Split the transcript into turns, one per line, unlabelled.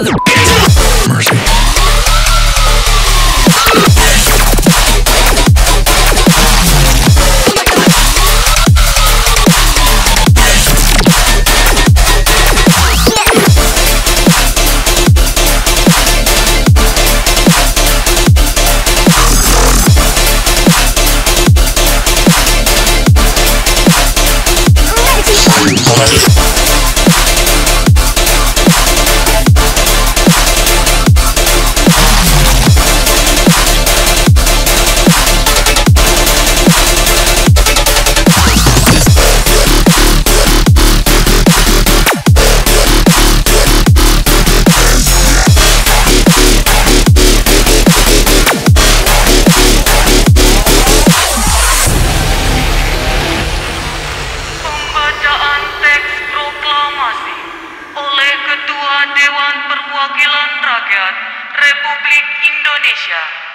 Mercy.
Rakyat Republik Indonesia